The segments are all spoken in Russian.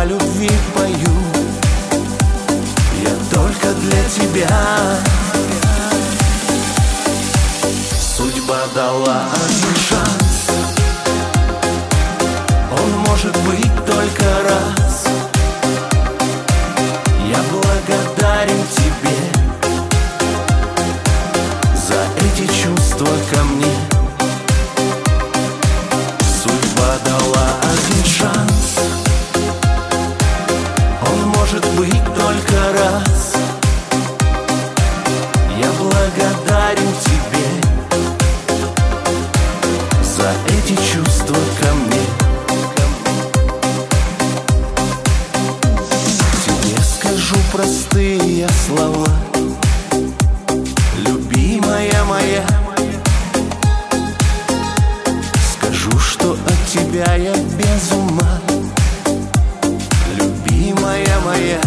о любви пою. Я только для тебя. Судьба дала один шанс. Простые слова Любимая моя Скажу, что от тебя я без ума. Любимая моя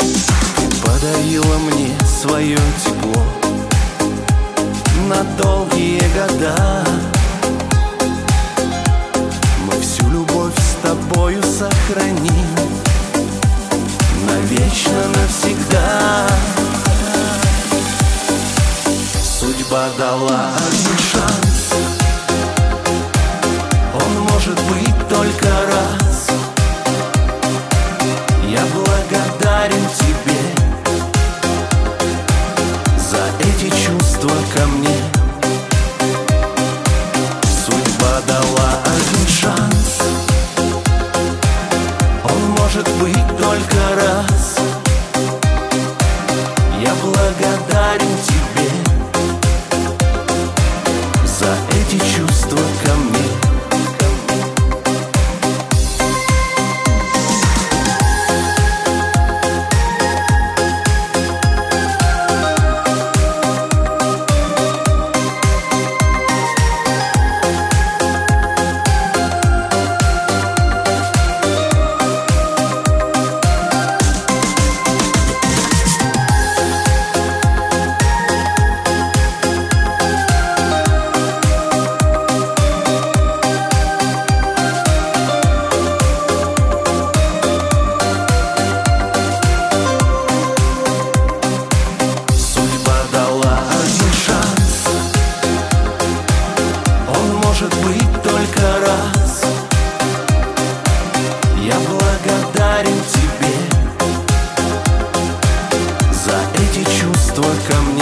Ты подарила мне свое тепло На долгие года. Мы всю любовь с тобою сохраним Навечно, навсегда. Судьба дала один шанс. Он может быть только раз. Я благодарен тебе За эти чувства ко мне. Судьба дала один шанс. Он может быть только раз. Я благодарен тебе может быть только раз. Я благодарен тебе За эти чувства ко мне